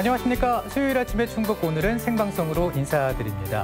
안녕하십니까. 수요일 아침에 충북 오늘은 생방송으로 인사드립니다.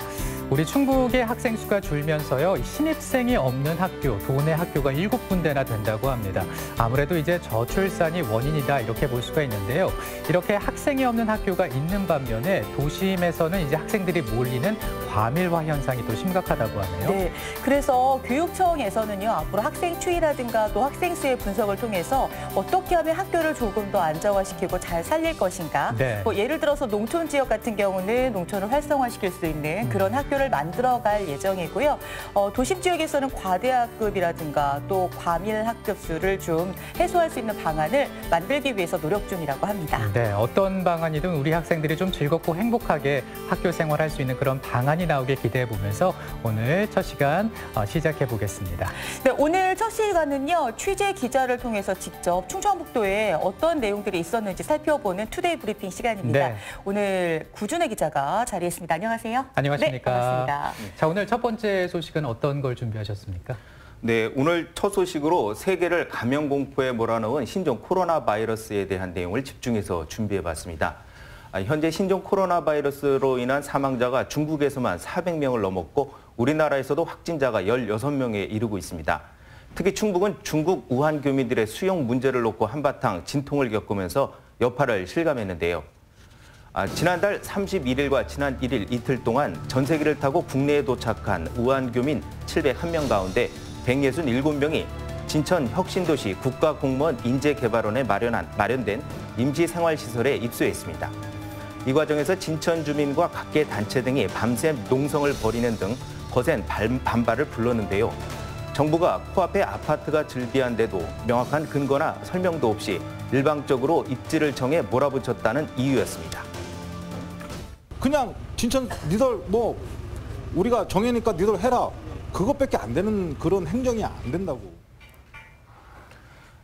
우리 충북의 학생 수가 줄면서요. 신입생이 없는 학교, 도내 학교가 일곱 군데나 된다고 합니다. 아무래도 이제 저출산이 원인이다 이렇게 볼 수가 있는데요. 이렇게 학생이 없는 학교가 있는 반면에 도심에서는 이제 학생들이 몰리는 과밀화 현상이 또 심각하다고 하네요. 네, 그래서 교육청에서는요 앞으로 학생 추이라든가 또 학생 수의 분석을 통해서 어떻게 하면 학교를 조금 더 안정화시키고 잘 살릴 것인가. 네. 뭐 예를 들어서 농촌 지역 같은 경우는 농촌을 활성화시킬 수 있는 그런 학교 를 만들어갈 예정이고요. 어, 도심 지역에서는 과대학급이라든가 또 과밀 학급 수를 좀 해소할 수 있는 방안을 만들기 위해서 노력 중이라고 합니다. 네, 어떤 방안이든 우리 학생들이 좀 즐겁고 행복하게 학교 생활할 수 있는 그런 방안이 나오길 기대해 보면서 오늘 첫 시간 어, 시작해 보겠습니다. 네, 오늘 첫 시간은요 취재 기자를 통해서 직접 충청북도에 어떤 내용들이 있었는지 살펴보는 투데이 브리핑 시간입니다. 네. 오늘 구준혜 기자가 자리했습니다. 안녕하세요. 안녕하십니까. 네, 반갑습니다. 자, 오늘 첫 번째 소식은 어떤 걸 준비하셨습니까? 네, 오늘 첫 소식으로 세계를 감염 공포에 몰아넣은 신종 코로나 바이러스에 대한 내용을 집중해서 준비해봤습니다. 아, 현재 신종 코로나 바이러스로 인한 사망자가 중국에서만 400명을 넘었고 우리나라에서도 확진자가 16명에 이르고 있습니다. 특히 충북은 중국 우한 교민들의 수용 문제를 놓고 한바탕 진통을 겪으면서 여파를 실감했는데요. 아, 지난달 31일과 지난 1일 이틀 동안 전세기를 타고 국내에 도착한 우한 교민 701명 가운데 167명이 진천 혁신도시 국가공무원 인재개발원에 마련한, 마련된 임시생활시설에 입소했습니다. 이 과정에서 진천 주민과 각계 단체 등이 밤샘 농성을 벌이는 등 거센 반- 반발을 불렀는데요. 정부가 코앞에 아파트가 즐비한데도 명확한 근거나 설명도 없이 일방적으로 입지를 정해 몰아붙였다는 이유였습니다. 그냥 진천 니들 뭐 우리가 정해니까 니들 해라 그것밖에 안 되는 그런 행정이 안 된다고.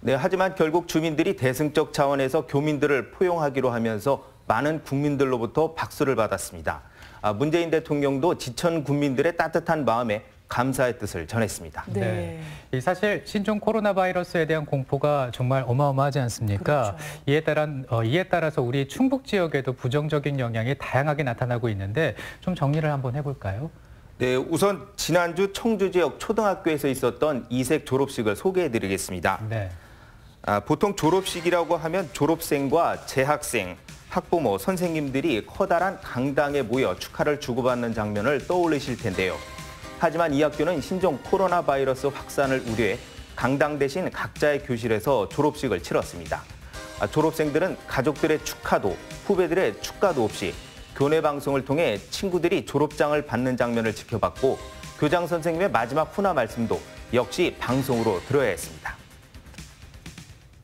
네, 하지만 결국 주민들이 대승적 차원에서 교민들을 포용하기로 하면서 많은 국민들로부터 박수를 받았습니다. 아, 문재인 대통령도 지천 국민들의 따뜻한 마음에 감사의 뜻을 전했습니다. 네. 이 사실 신종 코로나 바이러스에 대한 공포가 정말 어마어마하지 않습니까? 그렇죠. 이에 따라 어, 이에 따라서 우리 충북 지역에도 부정적인 영향이 다양하게 나타나고 있는데 좀 정리를 한번 해볼까요? 네, 우선 지난주 청주 지역 초등학교에서 있었던 이색 졸업식을 소개해드리겠습니다. 네. 아, 보통 졸업식이라고 하면 졸업생과 재학생, 학부모, 선생님들이 커다란 강당에 모여 축하를 주고받는 장면을 떠올리실 텐데요. 하지만 이 학교는 신종 코로나 바이러스 확산을 우려해 강당 대신 각자의 교실에서 졸업식을 치렀습니다. 아, 졸업생들은 가족들의 축하도, 후배들의 축가도 없이 교내 방송을 통해 친구들이 졸업장을 받는 장면을 지켜봤고 교장 선생님의 마지막 훈화 말씀도 역시 방송으로 들어야 했습니다.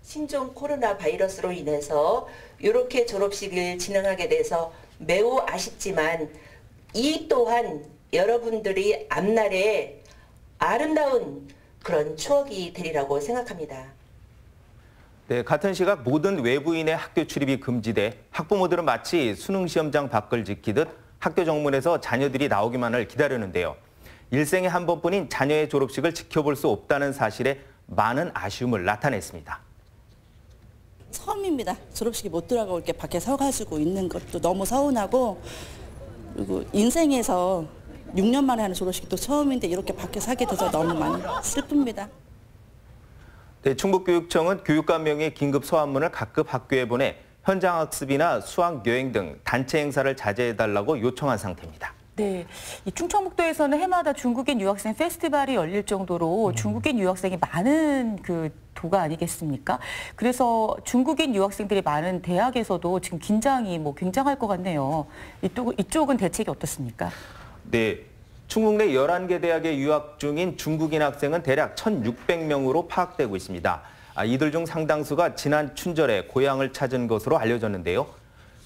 신종 코로나 바이러스로 인해서 이렇게 졸업식을 진행하게 돼서 매우 아쉽지만 이 또한 여러분들이 앞날에 아름다운 그런 추억이 되리라고 생각합니다. 네, 같은 시각 모든 외부인의 학교 출입이 금지돼 학부모들은 마치 수능 시험장 밖을 지키듯 학교 정문에서 자녀들이 나오기만을 기다렸는데요. 일생에 한 번뿐인 자녀의 졸업식을 지켜볼 수 없다는 사실에 많은 아쉬움을 나타냈습니다. 처음입니다. 졸업식이 못 들어가고 이렇게 밖에 서가지고 있는 것도 너무 서운하고 그리고 인생에서 6년 만에 하는 졸업식도 처음인데 이렇게 밖에 서게 돼서 너무 많이 슬픕니다. 네, 충북교육청은 교육감 명의 긴급 소환문을 각급 학교에 보내 현장 학습이나 수학 여행 등 단체 행사를 자제해달라고 요청한 상태입니다. 네, 이 충청북도에서는 해마다 중국인 유학생 페스티벌이 열릴 정도로 중국인 유학생이 많은 그 도가 아니겠습니까? 그래서 중국인 유학생들이 많은 대학에서도 지금 긴장이 뭐 굉장할 것 같네요. 이쪽, 이쪽은 대책이 어떻습니까? 네. 충북 내 11개 대학에 유학 중인 중국인 학생은 대략 1,600명으로 파악되고 있습니다. 아, 이들 중 상당수가 지난 춘절에 고향을 찾은 것으로 알려졌는데요.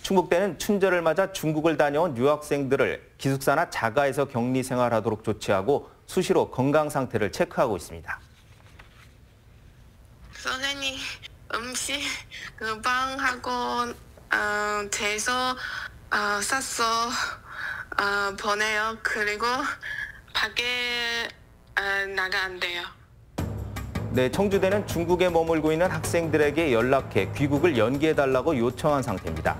충북대는 춘절을 맞아 중국을 다녀온 유학생들을 기숙사나 자가에서 격리 생활하도록 조치하고 수시로 건강 상태를 체크하고 있습니다. 선생님 음식 그 빵하고 어, 재소 어, 싸서 어, 보내요. 그리고 밖에 어, 나가 안 돼요. 네, 청주대는 중국에 머물고 있는 학생들에게 연락해 귀국을 연기해달라고 요청한 상태입니다.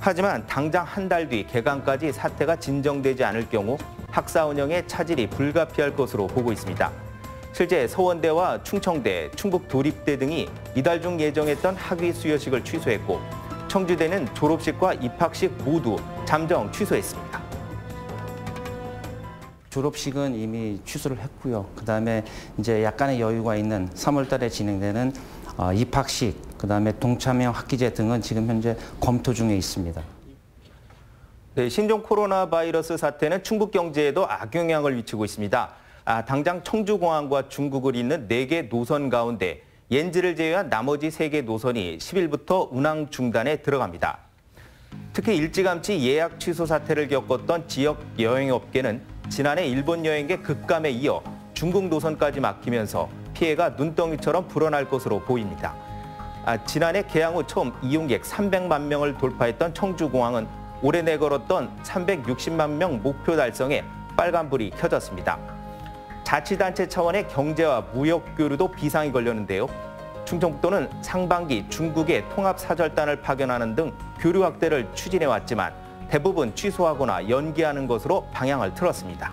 하지만 당장 한 달 뒤 개강까지 사태가 진정되지 않을 경우 학사 운영에 차질이 불가피할 것으로 보고 있습니다. 실제 서원대와 충청대, 충북도립대 등이 이달 중 예정했던 학위 수여식을 취소했고 청주대는 졸업식과 입학식 모두 잠정 취소했습니다. 졸업식은 이미 취소를 했고요. 그다음에 이제 약간의 여유가 있는 3월 달에 진행되는 어, 입학식, 그다음에 동참형 학기제 등은 지금 현재 검토 중에 있습니다. 네, 신종 코로나 바이러스 사태는 충북 경제에도 악영향을 미치고 있습니다. 아, 당장 청주공항과 중국을 잇는 4개 노선 가운데 옌지를 제외한 나머지 3개 노선이 10일부터 운항 중단에 들어갑니다. 특히 일찌감치 예약 취소 사태를 겪었던 지역 여행업계는 지난해 일본 여행객 급감에 이어 중국 노선까지 막히면서 피해가 눈덩이처럼 불어날 것으로 보입니다. 아, 지난해 개항 후 처음 이용객 300만 명을 돌파했던 청주공항은 올해 내걸었던 360만 명 목표 달성에 빨간불이 켜졌습니다. 자치단체 차원의 경제와 무역 교류도 비상이 걸렸는데요. 충청북도는 상반기 중국의 통합사절단을 파견하는 등 교류 확대를 추진해 왔지만 대부분 취소하거나 연기하는 것으로 방향을 틀었습니다.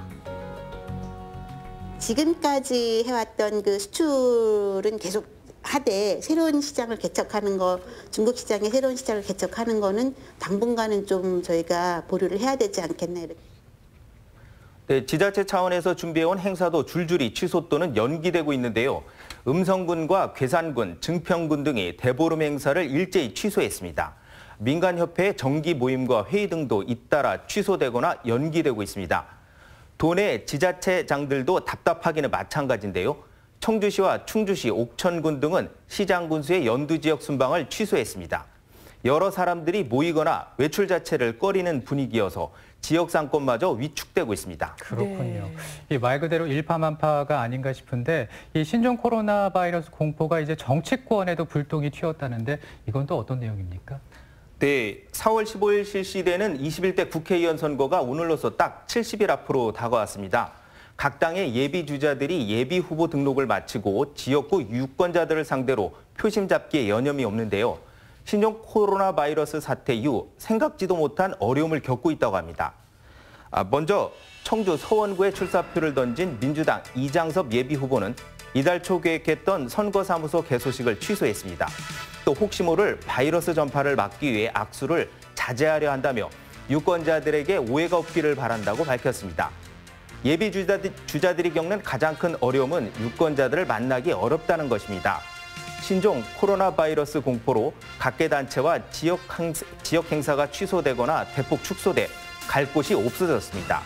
지금까지 해왔던 그 수출은 계속 하되 새로운 시장을 개척하는 거 중국 시장에 새로운 시장을 개척하는 거는 당분간은 좀 저희가 보류를 해야 되지 않겠나 이렇게. 네, 지자체 차원에서 준비해온 행사도 줄줄이 취소 또는 연기되고 있는데요. 음성군과 괴산군, 증평군 등이 대보름 행사를 일제히 취소했습니다. 민간협회의 정기 모임과 회의 등도 잇따라 취소되거나 연기되고 있습니다. 도내 지자체장들도 답답하기는 마찬가지인데요. 청주시와 충주시, 옥천군 등은 시장 군수의 연두 지역 순방을 취소했습니다. 여러 사람들이 모이거나 외출 자체를 꺼리는 분위기여서 지역 상권마저 위축되고 있습니다. 그렇군요. 이말 그대로 일파만파가 아닌가 싶은데 이 신종 코로나 바이러스 공포가 이제 정치권에도 불똥이 튀었다는데 이건 또 어떤 내용입니까? 네, 4월 15일 실시되는 21대 국회의원 선거가 오늘로서 딱 70일 앞으로 다가왔습니다. 각 당의 예비 주자들이 예비 후보 등록을 마치고 지역구 유권자들을 상대로 표심 잡기에 여념이 없는데요. 신종 코로나 바이러스 사태 이후 생각지도 못한 어려움을 겪고 있다고 합니다. 아, 먼저 청주 서원구에 출사표를 던진 민주당 이장섭 예비 후보는 이달 초 계획했던 선거사무소 개소식을 취소했습니다. 또 혹시 모를 바이러스 전파를 막기 위해 악수를 자제하려 한다며 유권자들에게 오해가 없기를 바란다고 밝혔습니다. 예비 주자들, 주자들이 겪는 가장 큰 어려움은 유권자들을 만나기 어렵다는 것입니다. 신종 코로나 바이러스 공포로 각계 단체와 지역, 지역 행사가 취소되거나 대폭 축소돼 갈 곳이 없어졌습니다.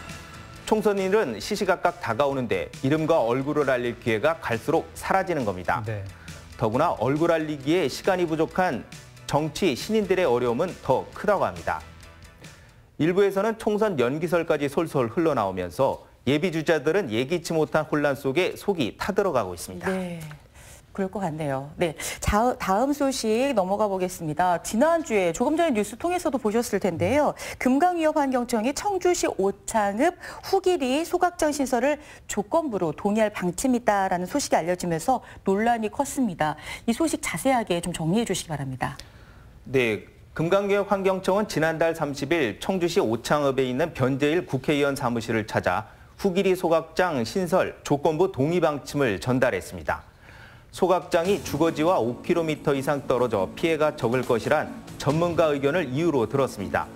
총선일은 시시각각 다가오는데 이름과 얼굴을 알릴 기회가 갈수록 사라지는 겁니다. 네. 더구나 얼굴 알리기에 시간이 부족한 정치 신인들의 어려움은 더 크다고 합니다. 일부에서는 총선 연기설까지 솔솔 흘러나오면서 예비 주자들은 예기치 못한 혼란 속에 속이 타들어가고 있습니다. 네. 그럴 것 같네요. 네. 자, 다음 소식 넘어가 보겠습니다. 지난주에 조금 전에 뉴스 통해서도 보셨을 텐데요. 금강위협 환경청이 청주시 오창읍 후기리 소각장 신설을 조건부로 동의할 방침이 있다라는 소식이 알려지면서 논란이 컸습니다. 이 소식 자세하게 좀 정리해 주시기 바랍니다. 네, 금강교육 환경청은 지난달 30일 청주시 오창읍에 있는 변재일 국회의원 사무실을 찾아 후기리 소각장 신설 조건부 동의 방침을 전달했습니다. 소각장이 주거지와 5km 이상 떨어져 피해가 적을 것이란 전문가 의견을 이유로 들었습니다.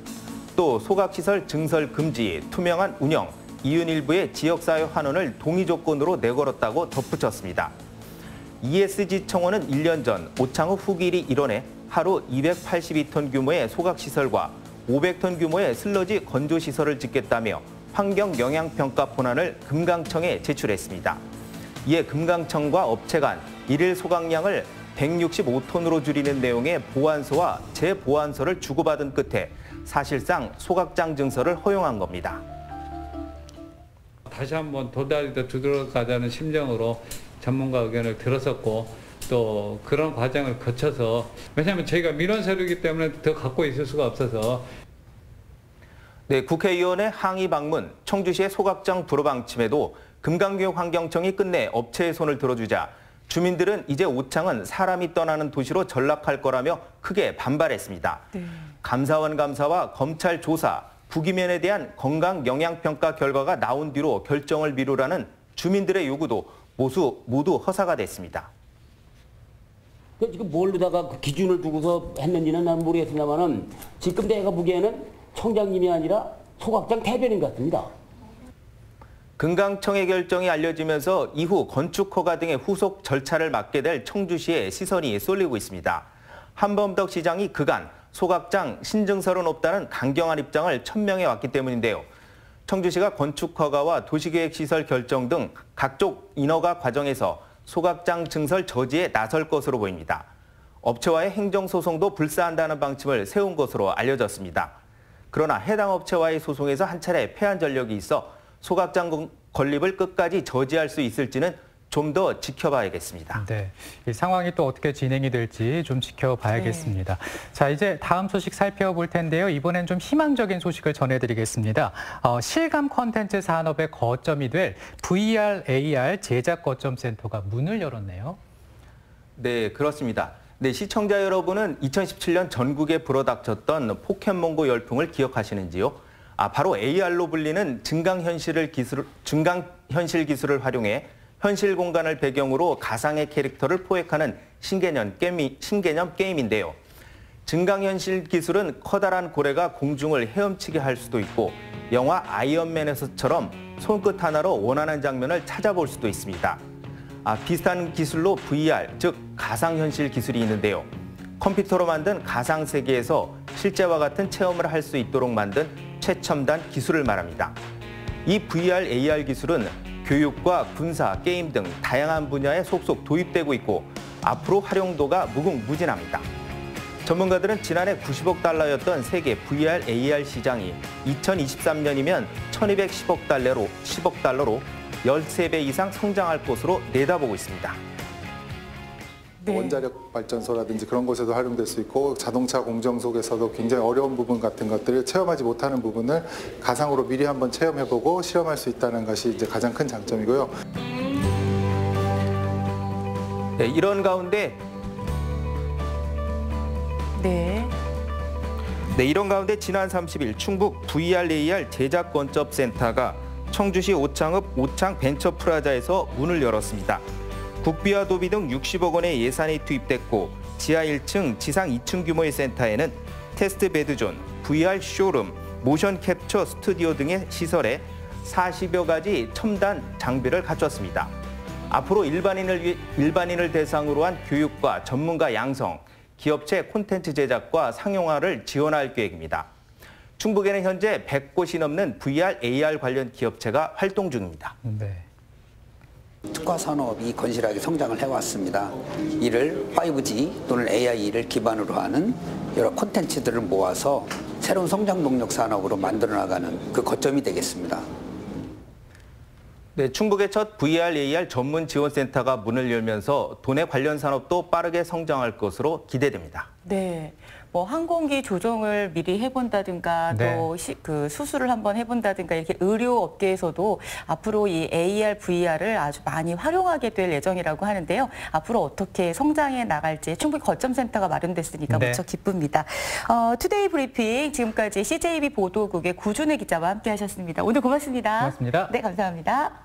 또 소각시설 증설 금지, 투명한 운영, 이윤 일부의 지역사회 환원을 동의 조건으로 내걸었다고 덧붙였습니다. ESG 청원은 1년 전 오창호 후기리 일원에 하루 282톤 규모의 소각시설과 500톤 규모의 슬러지 건조시설을 짓겠다며 환경 영향평가 본안을 금강청에 제출했습니다. 이에 금강청과 업체 간 일일 소각량을 165톤으로 줄이는 내용의 보완서와 재보완서를 주고받은 끝에 사실상 소각장 증설을 허용한 겁니다. 다시 한번 도달이 더 두드러가자는 심정으로 전문가 의견을 들었었고 또 그런 과정을 거쳐서 왜냐하면 저희가 민원 서류이기 때문에 더 갖고 있을 수가 없어서 네, 국회의원의 항의 방문, 청주시의 소각장 불허 방침에도 금강교육 환경청이 끝내 업체의 손을 들어주자 주민들은 이제 오창은 사람이 떠나는 도시로 전락할 거라며 크게 반발했습니다. 감사원 감사와 검찰 조사, 부기면에 대한 건강 영향평가 결과가 나온 뒤로 결정을 미루라는 주민들의 요구도 모두, 모두 허사가 됐습니다. 그 지금 뭘로다가 그 기준을 두고서 했는지는 난 모르겠습니다만은 지금 내가 보기에는 청장님이 아니라 소각장 대변인 같습니다. 금강청의 결정이 알려지면서 이후 건축 허가 등의 후속 절차를 맡게 될 청주시에 시선이 쏠리고 있습니다. 한범덕 시장이 그간 소각장 신증서는 없다는 강경한 입장을 천명해 왔기 때문인데요. 청주시가 건축 허가와 도시계획 시설 결정 등 각종 인허가 과정에서 소각장 증설 저지에 나설 것으로 보입니다. 업체와의 행정소송도 불사한다는 방침을 세운 것으로 알려졌습니다. 그러나 해당 업체와의 소송에서 한 차례 패한 전력이 있어 소각장 건립을 끝까지 저지할 수 있을지는 좀 더 지켜봐야겠습니다. 네, 이 상황이 또 어떻게 진행이 될지 좀 지켜봐야겠습니다. 자, 이제 다음 소식 살펴볼 텐데요. 이번엔 좀 희망적인 소식을 전해드리겠습니다. 어, 실감 콘텐츠 산업의 거점이 될 VR, AR 제작 거점 센터가 문을 열었네요. 네, 그렇습니다. 네, 시청자 여러분은 2017년 전국에 불어닥쳤던 포켓몬고 열풍을 기억하시는지요? 아, 바로 AR로 불리는 증강현실을 기술, 증강현실 기술을 활용해 현실 공간을 배경으로 가상의 캐릭터를 포획하는 신개념, 게임이, 신개념 게임인데요. 증강현실 기술은 커다란 고래가 공중을 헤엄치게 할 수도 있고 영화 아이언맨에서처럼 손끝 하나로 원하는 장면을 찾아볼 수도 있습니다. 아, 비슷한 기술로 VR, 즉 가상현실 기술이 있는데요. 컴퓨터로 만든 가상 세계에서 실제와 같은 체험을 할 수 있도록 만든 최첨단 기술을 말합니다. 이 VR, AR 기술은 교육과 군사, 게임 등 다양한 분야에 속속 도입되고 있고 앞으로 활용도가 무궁무진합니다. 전문가들은 지난해 90억 달러였던 세계 VR, AR 시장이 2023년이면 1,210억 달러로 10억 달러로 13배 이상 성장할 것으로 내다보고 있습니다. 네. 원자력 발전소라든지 그런 곳에도 활용될 수 있고 자동차 공정 속에서도 굉장히 어려운 부분 같은 것들을 체험하지 못하는 부분을 가상으로 미리 한번 체험해보고 실험할 수 있다는 것이 이제 가장 큰 장점이고요. 네, 이런 가운데 네. 네, 이런 가운데 지난 30일 충북 VR AR 제작거점 센터가 청주시 오창읍 오창 벤처 프라자에서 문을 열었습니다. 국비와 도비 등 60억 원의 예산이 투입됐고 지하 1층, 지상 2층 규모의 센터에는 test bed zone, VR showroom, 모션 캡처 스튜디오 등의 시설에 40여 가지 첨단 장비를 갖췄습니다. 앞으로 일반인을 위- 일반인을 대상으로 한 교육과 전문가 양성, 기업체 콘텐츠 제작과 상용화를 지원할 계획입니다. 충북에는 현재 100곳이 넘는 VR, AR 관련 기업체가 활동 중입니다. 네. 특화 산업이 건실하게 성장을 해왔습니다. 이를 5G 또는 AI를 기반으로 하는 여러 콘텐츠들을 모아서 새로운 성장 동력 산업으로 만들어 나가는 그 거점이 되겠습니다. 네, 충북의 첫 VR, AR 전문 지원센터가 문을 열면서 도내 관련 산업도 빠르게 성장할 것으로 기대됩니다. 네. 뭐 항공기 조종을 미리 해본다든가 네. 또그 수술을 한번 해본다든가 이렇게 의료 업계에서도 앞으로 이 AR, VR을 아주 많이 활용하게 될 예정이라고 하는데요. 앞으로 어떻게 성장해 나갈지 충북 거점센터가 마련됐으니까 네. 무척 기쁩니다. 어, 투데이 브리핑 지금까지 CJB 보도국의 구준혜 기자와 함께하셨습니다. 오늘 고맙습니다. 고맙습니다. 네, 감사합니다.